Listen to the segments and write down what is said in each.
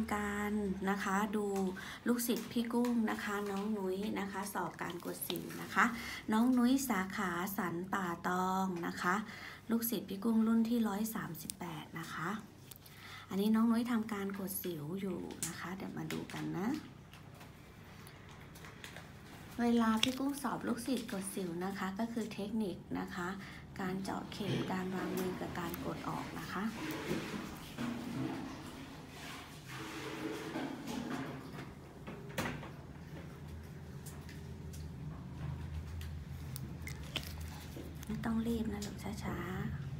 ำการนะคะ ดูลูกศิษย์พี่กุ้งนะคะ น้องนุ้ยนะคะ สอบการกดสิวนะคะ น้องนุ้ยสาขาสันป่าตองนะคะ ลูกศิษย์พี่กุ้งรุ่นที่ 138 นะคะ อันนี้น้องนุ้ยทำการกดสิวอยู่นะคะ เดี๋ยวมาดูกันนะเวลาพี่กุ้งสอบลูกศิษย์กดสิวนะคะ ก็คือเทคนิคนะคะ การเจาะเข็มการวางมือกับการกดออกนะคะ ไม่ต้องรีบนะลูกช้าๆ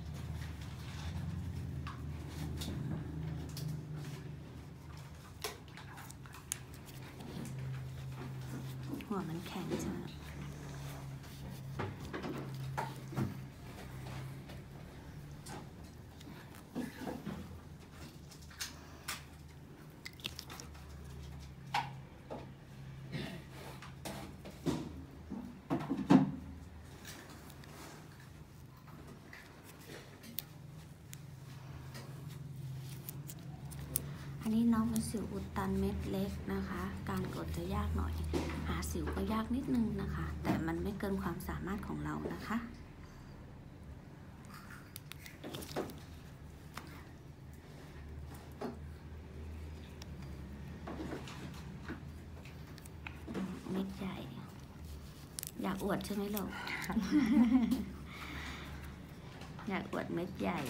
หัวมันแข็งใช่ไหม เป็นสิวอุดตันเม็ดเล็กนะคะ การกดจะยากหน่อย หาสิวก็ยากนิดนึงนะคะ แต่มันไม่เกินความสามารถของเรานะคะเม็ดใหญ่ อยากอวดใช่ไหมลูกอยากอวดเม็ดใหญ่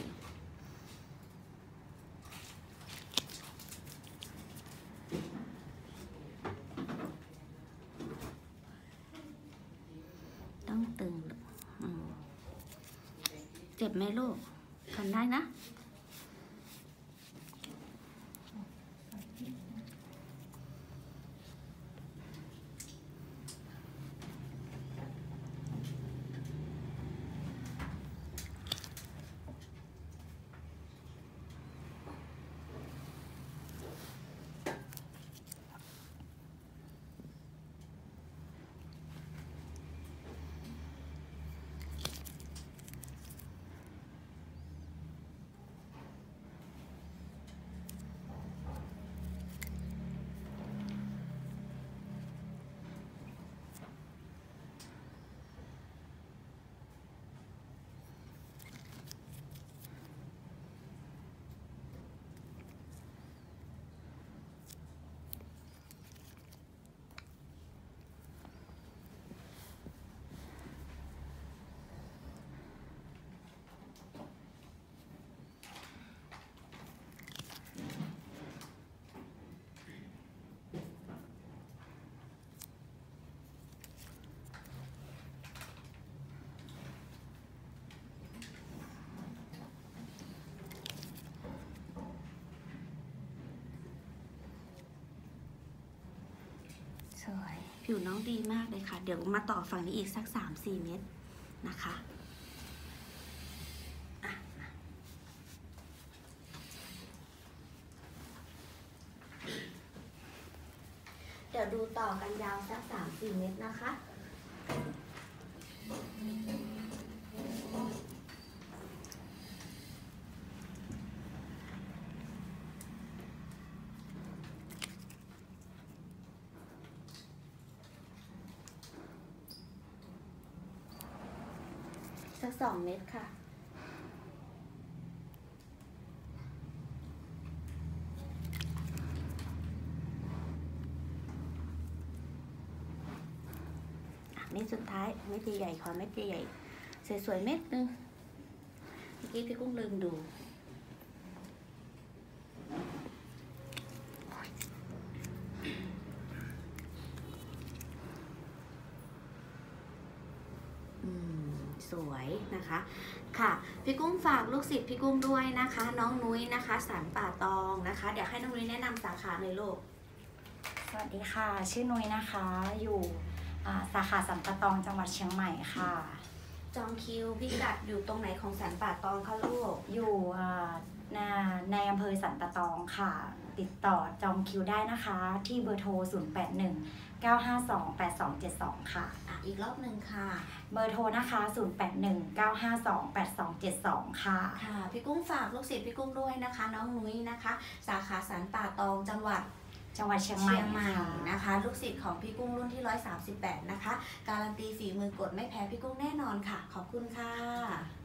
ต้องตึงลูกอืม เจ็บไหมลูกทนได้นะ สวย ผิวน้องดีมากเลยค่ะ เดี๋ยวมาต่อฝั่งนี้อีกสักสามสี่เม็ดนะคะเดี๋ยวดูต่อกันยาวสักสามสี่เม็ดนะคะ สักสองเม็ดค่ะ เม็ดสุดท้ายเม็ดใหญ่ๆขอเม็ดใหญ่ๆสวยๆเม็ดหนึงเมื่อกี้พี่กุ้งลืมดู อืม สวยนะคะค่ะพี่กุ้งฝากลูกศิษย์พี่กุ้งด้วยนะคะ น้องนุ้ยนะคะสารป่าตองนะคะ เดี๋ยวให้น้องนุ้ยแนะนำสาขาเลยลูกสวัสดีค่ะ ชื่อนุ้ยนะคะ อยู่อ่าสาขาสัมปะตองจังหวัดเชียงใหม่ค่ะ จองคิวพิกัดอยู่ตรงไหนของสารป่าตองคะลูกอยู่อ่านา ในอำเภอสันปะตองค่ะ ติดต่อจองคิวได้นะคะ ที่เบอร์โทร 081 952 8272 ค่ะอะ อีกรอบหนึ่งค่ะ เบอร์โทรนะคะ 081 952 8272 ค่ะ ค่ะ พี่กุ้งฝากลูกศิษย์พี่กุ้งด้วยนะคะ น้องนุ้ยนะคะ สาขาสันป่าตองจังหวัดจังหวัดเชียงใหม่เชียงใหม่ค่ะนะคะ ลูกศิษย์ของพี่กุ้งรุ่นที่ 138 นะคะ การันตีฝีมือกดไม่แพ้พี่กุ้งแน่นอนค่ะ ขอบคุณค่ะ